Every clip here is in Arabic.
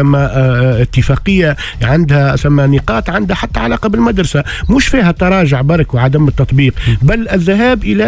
ثم اتفاقية عندها ثم نقاط عندها حتى علاقة بالمدرسة. مش فيها تراجع برك وعدم التطبيق بل الذهاب إلى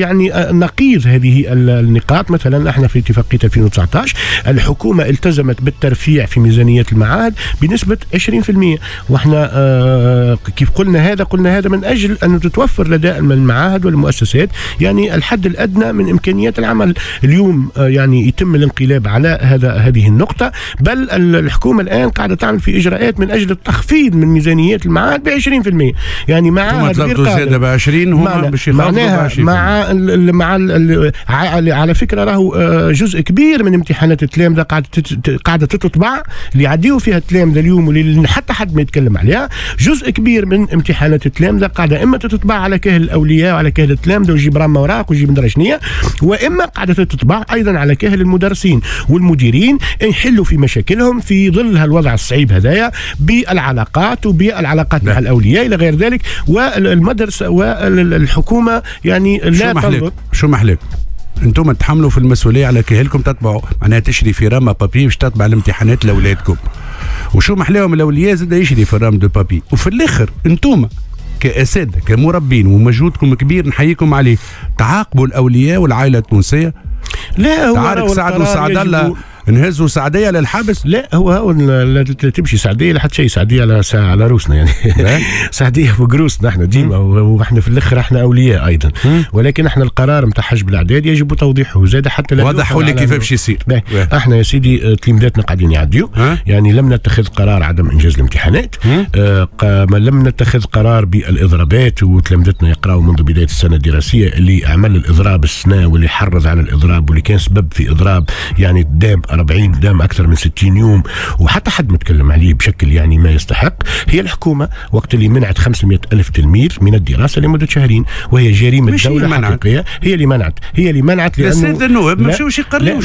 يعني نقيض هذه النقاط. مثلا إحنا في اتفاقية 2019 الحكومة التزمت بالترفيع في ميزانية المعاهد بنسبة 20% وإحنا كيف قلنا هذا قلنا هذا من أجل أن تتوفر لدى المعاهد والمؤسسات يعني الحد الأدنى من إمكانيات العمل. اليوم يعني يتم الانقلاب على هذا هذه النقطة بل الحكومة الآن قاعدة تعمل في إجراءات من أجل التخفيض من ميزانيات المعاهد ب 20% يعني معاهد طلبتوا زيادة ب 20 هم باش معناها مع ال مع ال على فكرة راهو جزء كبير من امتحانات التلامذة قاعدة قاعدة تطبع اللي يعديوا فيها التلامذة اليوم واللي حتى حد ما يتكلم عليها جزء كبير من امتحانات التلامذة قاعدة إما تطبع على كاهل الأولياء وعلى كاهل التلامذة ويجيب رام اوراق ويجيب مدري وإما قاعدة تطبع أيضا على كاهل المدرسين والمديرين يحلوا في مشاكلهم لهم في ظل هالوضع الصعيب هذايا بالعلاقات وبالعلاقات مع الأولياء إلى غير ذلك والمدرسة والحكومة يعني لا تنظر. شو محلك؟ أنتم تحملوا في المسؤولية على كاهلكم تطبعوا معناها تشري في رامة بابي باش تطبع الامتحانات لأولادكم. وشو محلاهم الأولياء زاد يشري في رام دو بابي وفي الآخر أنتم كأساتذة كمربين ومجهودكم كبير نحييكم عليه تعاقبوا الأولياء والعائلة التونسية؟ لا هو تعارك سعد وسعد الله. نهزوا سعدية للحبس؟ لا هو هو لا تمشي سعدية لحد شيء. سعدية على على روسنا يعني. سعدية فوق روسنا إحنا ديما وإحنا في الآخر إحنا أولياء أيضا. ولكن إحنا القرار نتاع حجب الأعداد يجب توضيحه. زاد حتى وضحوا لي كيف باش يصير. إحنا يا سيدي تلميذاتنا قاعدين يعديوا. يعني لم نتخذ قرار عدم إنجاز الامتحانات. آه لم نتخذ قرار بالإضرابات وتلامذتنا يقراوا منذ بداية السنة الدراسية اللي عمل الإضراب السنة واللي حرض على الإضراب واللي كان سبب في إضراب. يعني دام 40 دام أكثر من 60 يوم. وحتى حد متكلم عليه بشكل يعني ما يستحق. هي الحكومة وقت اللي منعت 500 ألف تلميذ من الدراسة لمدة شهرين وهي جريمة دولة هي حقيقية. هي اللي منعت. هي اللي منعت لأنه الاساتذه النواب ما مشاوش يقريوا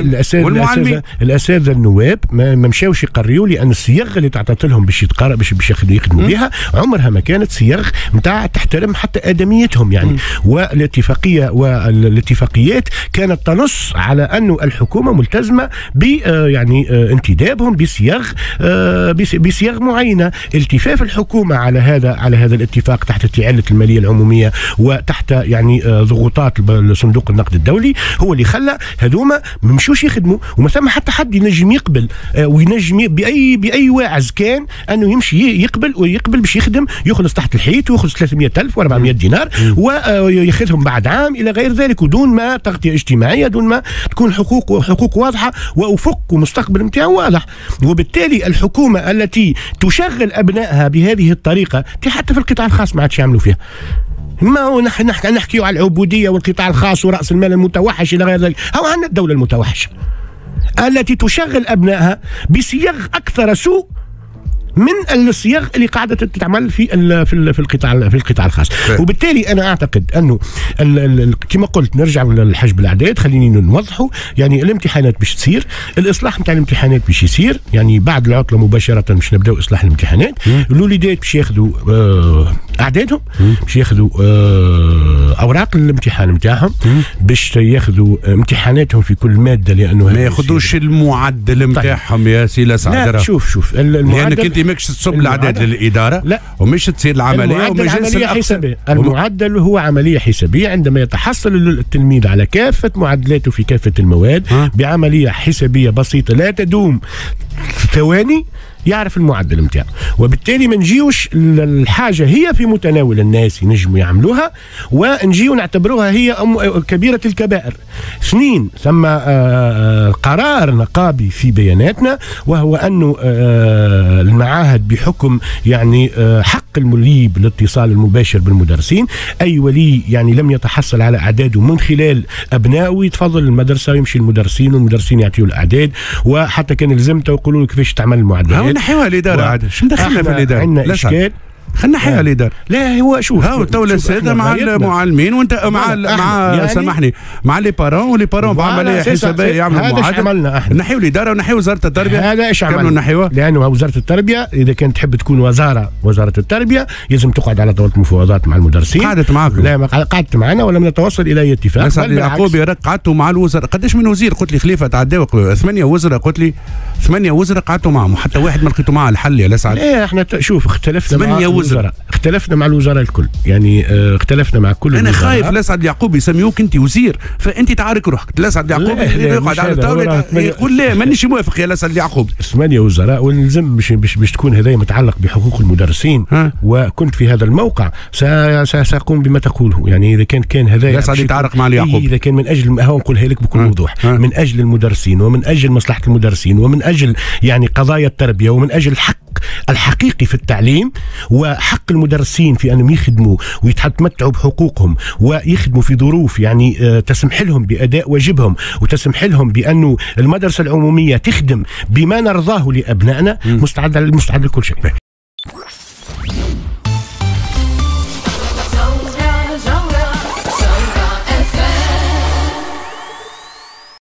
الاساتذه الاساتذه النواب ما مشاوش يقريوا لأن الصيغ اللي تعطت لهم باش يتقرا باش باش يخدموا بها عمرها ما كانت صيغ نتاع تحترم حتى آدميتهم يعني. والاتفاقيه والاتفاقيات كانت تنص على انه الحكومة ملتزمة ب يعني انتدابهم بصيغ بصيغ معينة. التفاف الحكومة على هذا على هذا الاتفاق تحت تعالة المالية العمومية وتحت يعني ضغوطات صندوق النقد الدولي هو اللي خلى هذوما ما مشوش يخدموا. وما ثم حتى حد ينجم يقبل وينجم بأي بأي واعز كان أنه يمشي يقبل ويقبل باش يخدم. يخلص تحت الحيط وياخذ 300 ألف و400 دينار وياخذهم بعد عام إلى غير ذلك. ودون ما تغطية اجتماعية دون ما تكون حقوق حقوق واضحة. وافق ومستقبل نتاعو واضح. وبالتالي الحكومة التي تشغل أبنائها بهذه الطريقة حتى في القطاع الخاص ما عادش يعملوا فيها. ما هو نحن نحكي نحكي على العبودية والقطاع الخاص ورأس المال المتوحش إلى غير ذلك. هو عندنا الدولة المتوحشة. التي تشغل أبنائها بصيغ أكثر سوء من الصيغ اللي قاعدة تتعمل في في في القطاع في القطاع الخاص. وبالتالي أنا أعتقد أنه كما قلت نرجع للحجب الاعداد خليني نوضحه. يعني الامتحانات باش تصير الإصلاح نتاع الامتحانات باش يصير. يعني بعد العطلة مباشرة باش نبداو إصلاح الامتحانات. الوليدات باش ياخذوا آه أعدادهم باش ياخذوا آه أوراق الامتحان نتاعهم باش ياخذوا امتحاناتهم في كل مادة لأنه ما ياخذوش المعدل نتاعهم يا سي لا لا شوف شوف لأنك أنت ماكش تصب الأعداد للإدارة لا. ومش تصير العملية ومش عملية حسابية. المعدل هو عملية حسابية عندما يتحصل التلميذ على كافة معدلاته في كافة المواد؟ بعملية حسابية بسيطة لا تدوم. ثواني يعرف المعدل نتاعو وبالتالي ما نجيوش الحاجة هي في متناول الناس ينجموا يعملوها ونجيو نعتبروها هي كبيرة الكبائر. اثنين ثم قرار نقابي في بياناتنا وهو انه المعاهد بحكم يعني حق المولي بالاتصال المباشر بالمدرسين أي ولي يعني لم يتحصل على أعداده من خلال أبنائه يتفضل المدرسة ويمشي المدرسين والمدرسين يعطيوا الأعداد وحتى كان لزمته يقولوا له كيفاش تعمل المعدلات نحيوها الاداره عاد. شو مدخلنا في الإدارة؟ عندنا إشكال. خلينا نحيها الاداره لا هو شوف هاو تو الساده مع المعلمين وأنت مع مع يعني سامحني مع لي بارون ولي بارون بعمليه حسابية يعملوا هذا إيش عملنا إحنا؟ نحيوا الاداره ونحيوا وزارة التربية. هذا إيش عملنا؟ نحيوها لأنه وزارة التربية إذا كانت تحب تكون وزارة وزارة التربية لازم تقعد على طاولة مفاوضات مع المدرسين. قعدت معكم لا ما قعدت معنا ولم نتوصل إلى أي اتفاق بس يعقوب قعدتوا مع الوزراء. قداش من وزير؟ قلت لي خليفة تعداو ثمانية وزراء قلت لي ثمانية وزراء قعدتوا معهم حتى واحد ما لقيتوا معاه الحل يا لسعد لا إحنا شوف اختلفنا مع الوزراء اختلفنا مع الوزراء الكل. يعني آه اختلفنا مع كل أنا خايف لسعد يعقوب يسميوك أنت وزير. فأنت تعارك روحك. لسعد يعقوب يقعد على الطاوله يقول لا مانيش موافق يا لسعد يعقوب ثمانيه وزراء. ونلزم باش باش تكون هذا متعلق بحقوق المدرسين. ها؟ وكنت في هذا الموقع. سأقوم بما تقوله. يعني إذا كان كان هذا لسعد يتعارك مع اليعقوب إذا كان من أجل هو نقولها لك بكل وضوح. من أجل المدرسين ومن أجل مصلحة المدرسين ومن أجل يعني قضايا التربية ومن أجل الحق الحقيقي في التعليم وحق المدرسين في أنهم يخدموا ويتمتعوا بحقوقهم ويخدموا في ظروف يعني آه، تسمح لهم بأداء واجبهم وتسمح لهم بأنه المدرسة العمومية تخدم بما نرضاه لأبنائنا. مستعد مستعد لكل شيء.